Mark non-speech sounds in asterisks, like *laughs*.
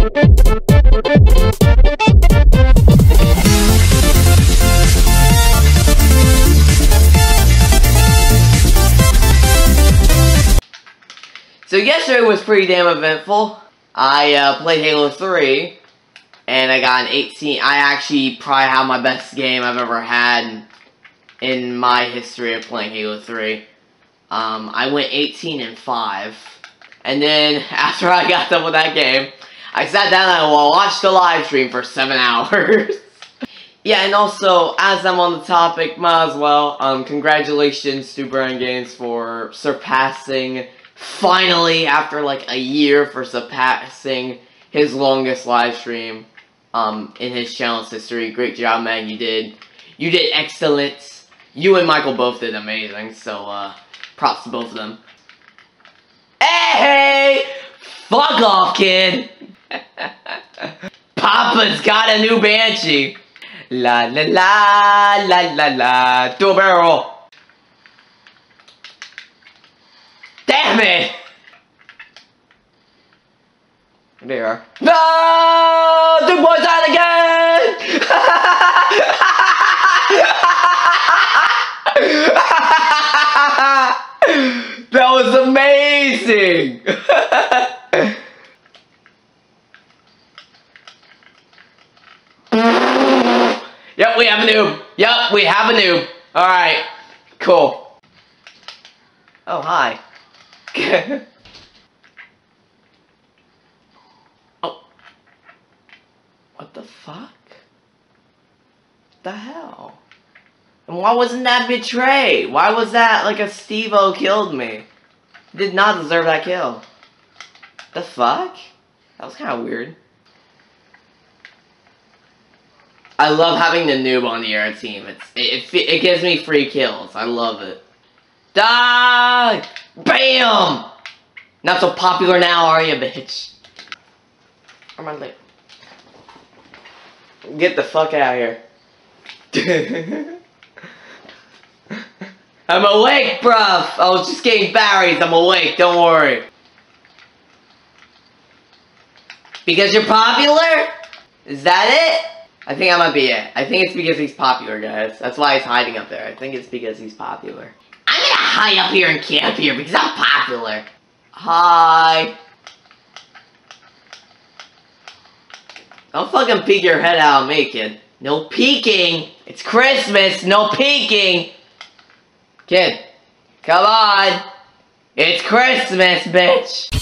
So yesterday was pretty damn eventful. I uh, played Halo 3, and I got an 18. I actually probably have my best game I've ever had in my history of playing Halo 3. Um, I went 18 and 5. And then, *laughs* after I got done with that game, I sat down and I watched the live stream for 7 *laughs* hours. yeah, and also, as I'm on the topic, might as well, um, congratulations to Brian Gaines for surpassing finally, after like a year for surpassing his longest live stream um, in his channel's history. Great job, man. You did. You did excellent. You and Michael both did amazing. So, uh, props to both of them. Hey! Fuck off, kid! Papa's got a new Banshee. La la la la la la. Do a barrel. Damn it! There. No! Duke boys out again! *laughs* that was amazing! *laughs* yep, we have a noob. Yep, we have a noob. Alright, cool. Oh, hi. *laughs* oh. What the fuck? The hell? And why wasn't that betray? Why was that like a Steve-O killed me? Did not deserve that kill. The fuck? That was kind of weird. I love having the noob on the air team. It's it, it, it gives me free kills. I love it. Die! Bam! Not so popular now, are you, bitch? I'm on late. Get the fuck out of here. *laughs* I'm awake, bruv! I was just getting berries. I'm awake, don't worry. Because you're popular? Is that it? I think that might be it. I think it's because he's popular, guys. That's why he's hiding up there. I think it's because he's popular. I'm gonna hide up here and camp here because I'm popular. Hi. Don't fucking peek your head out me, kid. No peeking. It's Christmas. No peeking. Kid, come on. It's Christmas, bitch.